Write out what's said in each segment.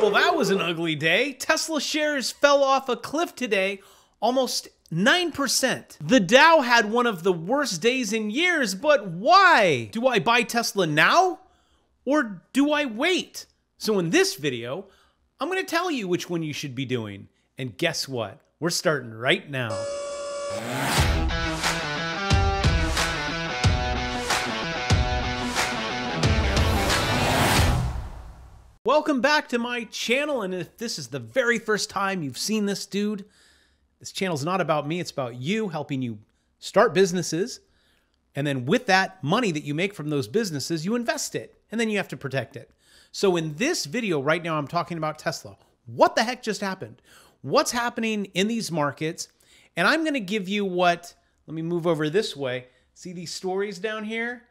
Well, that was an ugly day. Tesla shares fell off a cliff today, almost 9%. The Dow had one of the worst days in years, but why? Do I buy Tesla now? Or do I wait? So in this video, I'm gonna tell you which one you should be doing. And guess what? We're starting right now. Welcome back to my channel, and if this is the very first time you've seen this dude, this channel's not about me, it's about you, helping you start businesses, and then with that money that you make from those businesses, you invest it, and then you have to protect it. So in this video right now, I'm talking about Tesla. What the heck just happened? What's happening in these markets? And I'm gonna give you what, let me move over this way. See these stories down here?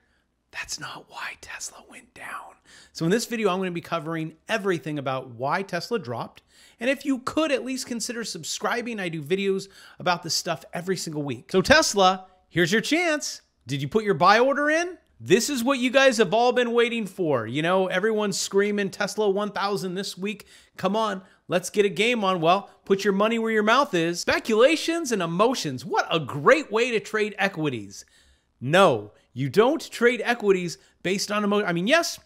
That's not why Tesla went down. So in this video, I'm going to be covering everything about why Tesla dropped. And if you could at least consider subscribing, I do videos about this stuff every single week. So Tesla, here's your chance. Did you put your buy order in? This is what you guys have all been waiting for. You know, everyone's screaming Tesla 1000 this week. Come on, let's get a game on. Well, put your money where your mouth is. Speculations and emotions. What a great way to trade equities. No, you don't trade equities based on emotion. I mean, yes,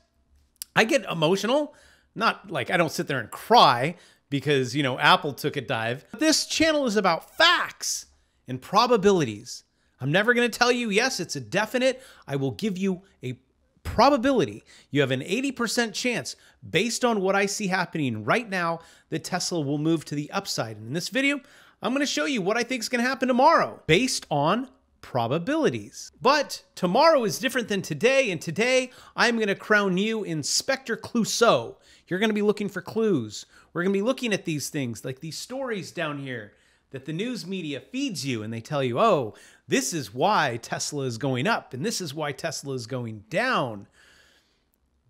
I get emotional. Not like I don't sit there and cry because, you know, Apple took a dive. This channel is about facts and probabilities. I'm never going to tell you, yes, it's a definite. I will give you a probability. You have an 80% chance based on what I see happening right now that Tesla will move to the upside. And in this video, I'm going to show you what I think is going to happen tomorrow based on probabilities. But tomorrow is different than today, and today I'm going to crown you Inspector Clouseau. You're going to be looking for clues. We're going to be looking at these things, like these stories down here that the news media feeds you, and they tell you, oh, this is why Tesla is going up, and this is why Tesla is going down.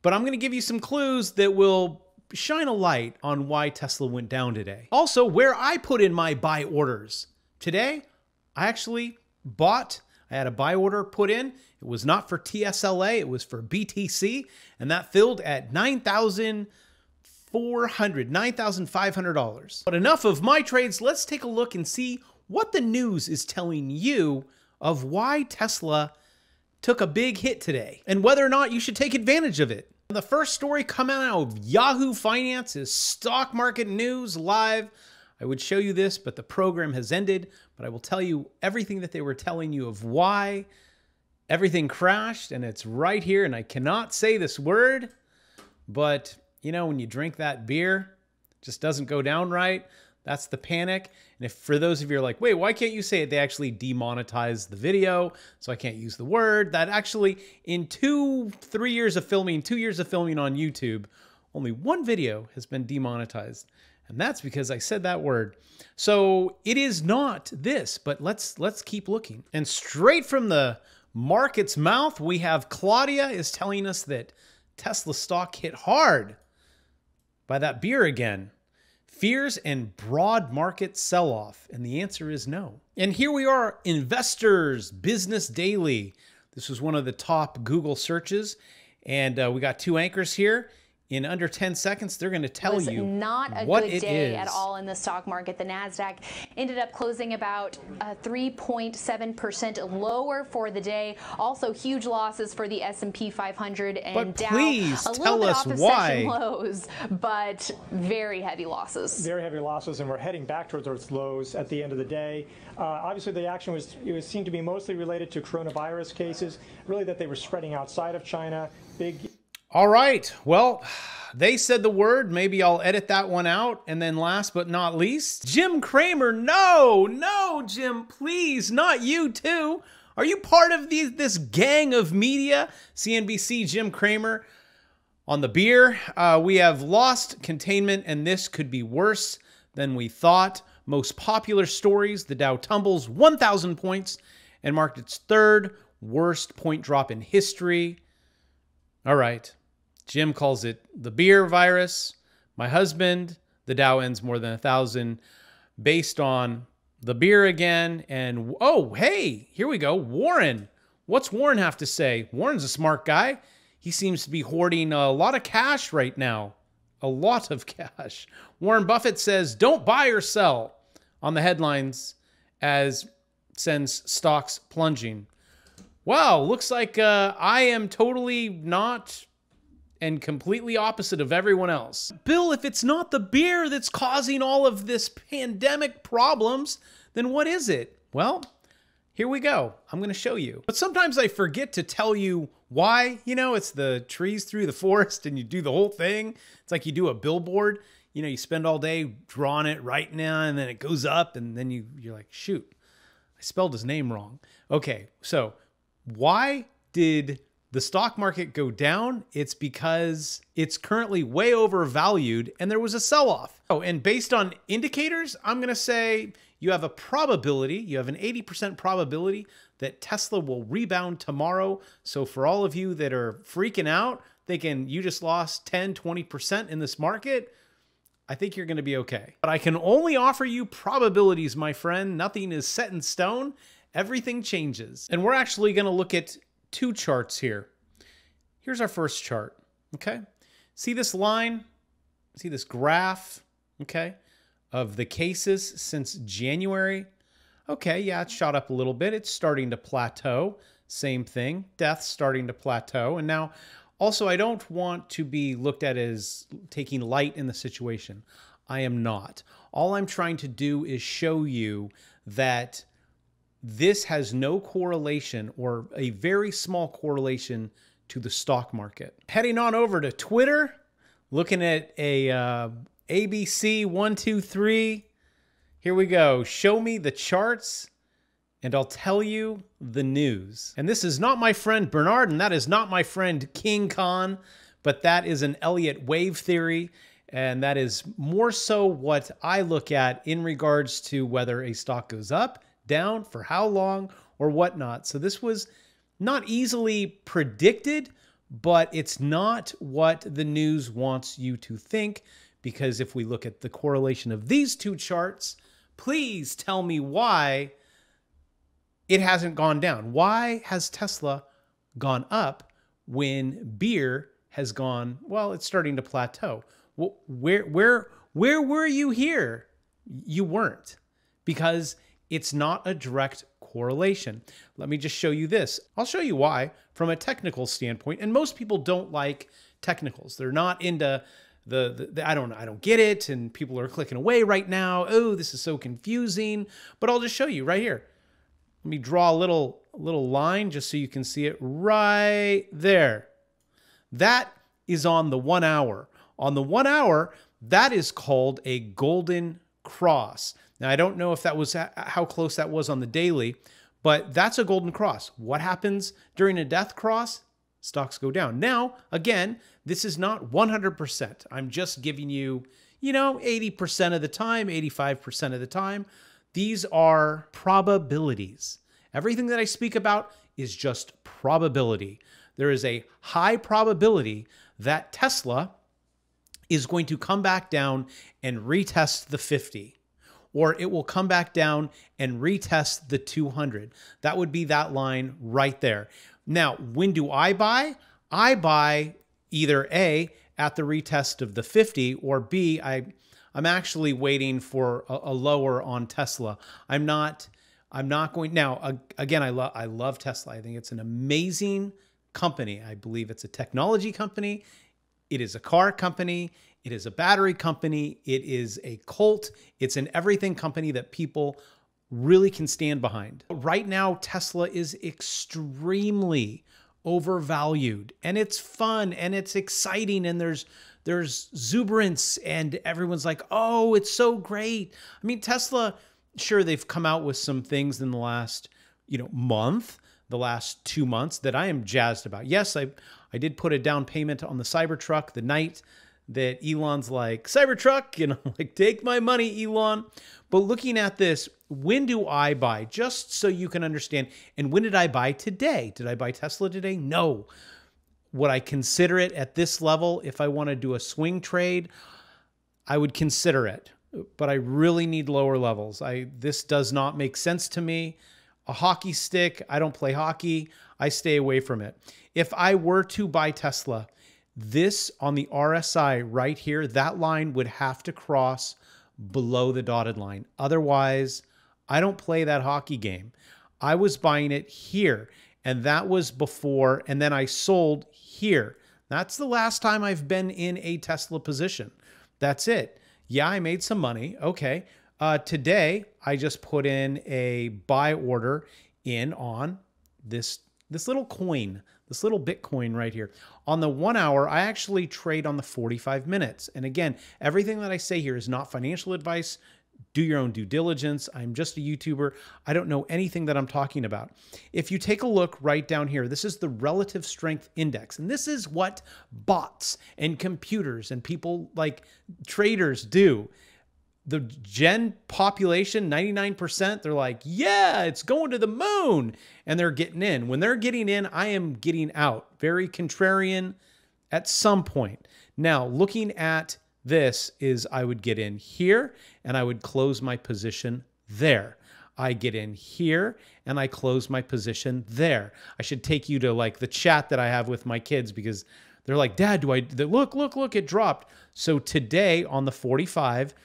But I'm going to give you some clues that will shine a light on why Tesla went down today. Also, where I put in my buy orders. Today, I actually bought. I had a buy order put in. It was not for TSLA, it was for BTC, and that filled at 9,400, $9,500. But enough of my trades. Let's take a look and see what the news is telling you of why Tesla took a big hit today and whether or not you should take advantage of it. The first story coming out of Yahoo Finance is stock market news live I would show you this, but the program has ended. But I will tell you everything that they were telling you of why everything crashed, and it's right here. And I cannot say this word, but you know, when you drink that beer, just doesn't go down right. That's the panic. And if for those of you are like, wait, why can't you say it? They actually demonetized the video, so I can't use the word. That actually, in two, three years of filming, two years of filming on YouTube, only one video has been demonetized. And that's because I said that word. So it is not this, but let's let's keep looking. And straight from the market's mouth, we have Claudia is telling us that Tesla stock hit hard by that beer again. Fears and broad market sell off. And the answer is no. And here we are, Investors Business Daily. This was one of the top Google searches. And uh, we got two anchors here in under 10 seconds, they're going to tell was you not a what good it day is. at all in the stock market. The Nasdaq ended up closing about 3.7% lower for the day. Also, huge losses for the S&P 500 and but Dow. Please a tell little bit us off of why. session lows, but very heavy losses. Very heavy losses, and we're heading back towards those lows at the end of the day. Uh, obviously, the action was it was seemed to be mostly related to coronavirus cases. Really, that they were spreading outside of China. Big. All right. Well. They said the word. Maybe I'll edit that one out. And then last but not least, Jim Cramer. No, no, Jim, please, not you too. Are you part of this gang of media? CNBC, Jim Cramer. On the beer, uh, we have lost containment, and this could be worse than we thought. Most popular stories the Dow tumbles 1,000 points and marked its third worst point drop in history. All right. Jim calls it the beer virus. My husband, the Dow ends more than a thousand based on the beer again. And oh, hey, here we go. Warren. What's Warren have to say? Warren's a smart guy. He seems to be hoarding a lot of cash right now. a lot of cash. Warren Buffett says, don't buy or sell on the headlines as sends stocks plunging. Wow, looks like uh, I am totally not and completely opposite of everyone else. Bill, if it's not the beer that's causing all of this pandemic problems, then what is it? Well, here we go. I'm going to show you. But sometimes I forget to tell you why. You know, it's the trees through the forest and you do the whole thing. It's like you do a billboard. You know, you spend all day drawing it, right now, and then it goes up, and then you, you're like, shoot, I spelled his name wrong. Okay, so why did the stock market go down? It's because it's currently way overvalued and there was a sell off. Oh, and based on indicators, I'm going to say you have a probability, you have an 80% probability that Tesla will rebound tomorrow. So for all of you that are freaking out, thinking you just lost 10, 20% in this market, I think you're going to be okay. But I can only offer you probabilities, my friend. Nothing is set in stone. Everything changes. And we're actually going to look at two charts here. Here's our first chart, okay? See this line? See this graph, okay, of the cases since January? Okay, yeah, it shot up a little bit. It's starting to plateau. Same thing. Deaths starting to plateau. And now, also, I don't want to be looked at as taking light in the situation. I am not. All I'm trying to do is show you that this has no correlation or a very small correlation to the stock market. Heading on over to Twitter, looking at a uh, ABC one two three. Here we go. Show me the charts and I'll tell you the news. And this is not my friend Bernard, and that is not my friend King Khan, but that is an Elliott wave theory. And that is more so what I look at in regards to whether a stock goes up, down, for how long, or whatnot. So this was not easily predicted, but it's not what the news wants you to think. Because if we look at the correlation of these two charts, please tell me why it hasn't gone down. Why has Tesla gone up when beer has gone, well, it's starting to plateau? Where where where were you here? You weren't. Because it's not a direct correlation. Let me just show you this. I'll show you why from a technical standpoint. And most people don't like technicals. They're not into the, the, the, I don't I don't get it and people are clicking away right now. Oh, this is so confusing. But I'll just show you right here. Let me draw a little little line just so you can see it right there. That is on the 1 hour. On the 1 hour, that is called a golden cross. Now, I don't know if that was uh, how close that was on the daily, but that's a golden cross. What happens during a death cross? Stocks go down. Now, again, this is not 100%. I'm just giving you, you know, 80% of the time, 85% of the time. These are probabilities. Everything that I speak about is just probability. There is a high probability that Tesla is going to come back down and retest the 50 or it will come back down and retest the 200. That would be that line right there. Now, when do I buy? I buy either A, at the retest of the 50, or B, I, I'm actually waiting for a, a lower on Tesla. I'm not. I'm not going now. Again, I love I love Tesla. I think it's an amazing company. I believe it's a technology company. It is a car company. It is a battery company. It is a cult. It's an everything company that people really can stand behind. Right now, Tesla is extremely overvalued and it's fun and it's exciting and there's there's exuberance and everyone's like, "Oh, it's so great." I mean, Tesla sure they've come out with some things in the last, you know, month, the last 2 months that I am jazzed about. Yes, I I did put a down payment on the Cybertruck the night that Elon's like, Cybertruck, you know, like, take my money, Elon. But looking at this, when do I buy? Just so you can understand. And when did I buy today? Did I buy Tesla today? No. Would I consider it at this level if I want to do a swing trade? I would consider it, but I really need lower levels. I this does not make sense to me. A hockey stick, I don't play hockey. I stay away from it. If I were to buy Tesla, This on the RSI right here, that line would have to cross below the dotted line. Otherwise, I don't play that hockey game. I was buying it here, and that was before, and then I sold here. That's the last time I've been in a Tesla position. That's it. Yeah, I made some money. Okay. Uh, today, I just put in a buy order in on this this little coin, this little Bitcoin right here. On the one hour, I actually trade on the 45 minutes. And again, everything that I say here is not financial advice. Do your own due diligence. I'm just a YouTuber. I don't know anything that I'm talking about. If you take a look right down here, this is the relative strength index. And this is what bots and computers and people like traders do the gen population 99% they're like yeah it's going to the moon. And they're getting in. When they're getting in i am getting out. Very contrarian at some point. Now looking at this is i would get in here and i would close my position there. I get in here and i close my position there. I should take you to like the chat that i have with my kids because they're like dad do i look look look it dropped. So today on the 45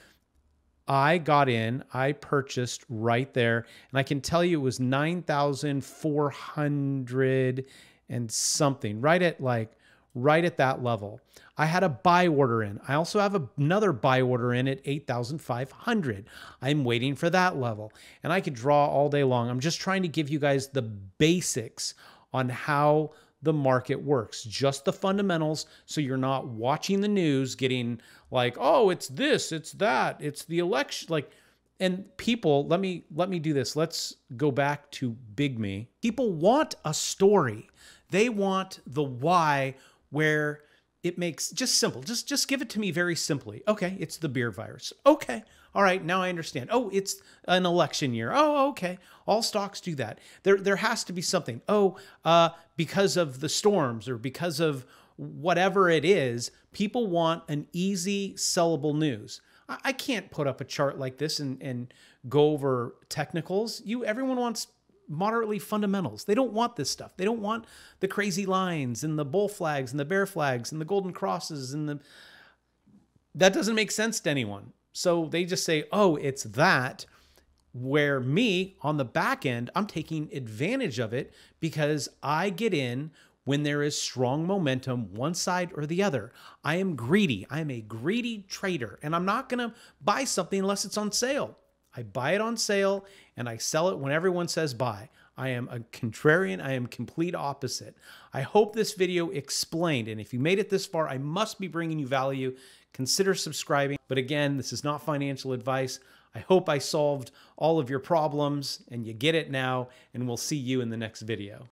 I got in, I purchased right there, and I can tell you it was 9,400 and something, right at like, right at that level. I had a buy order in. I also have another buy order in at 8,500. I'm waiting for that level, and I could draw all day long. I'm just trying to give you guys the basics on how the market works, just the fundamentals. So you're not watching the news getting like, oh, it's this, it's that, it's the election. Like, and people, let me let me do this. Let's go back to Big Me. People want a story. They want the why where it makes just simple. Just just give it to me very simply. Okay, it's the beer virus. Okay. All right, now I understand. Oh, it's an election year. Oh, okay. All stocks do that. There there has to be something. Oh, uh, because of the storms or because of whatever it is, people want an easy sellable news. I, I can't put up a chart like this and, and go over technicals. You everyone wants moderately fundamentals. They don't want this stuff. They don't want the crazy lines and the bull flags and the bear flags and the golden crosses and the that doesn't make sense to anyone. So they just say, "Oh, it's that." Where me on the back end, I'm taking advantage of it because I get in when there is strong momentum, one side or the other. I am greedy. I am a greedy trader, and I'm not going to buy something unless it's on sale. I buy it on sale and I sell it when everyone says buy. I am a contrarian. I am complete opposite. I hope this video explained. And if you made it this far, I must be bringing you value. Consider subscribing. But again, this is not financial advice. I hope I solved all of your problems and you get it now. And we'll see you in the next video.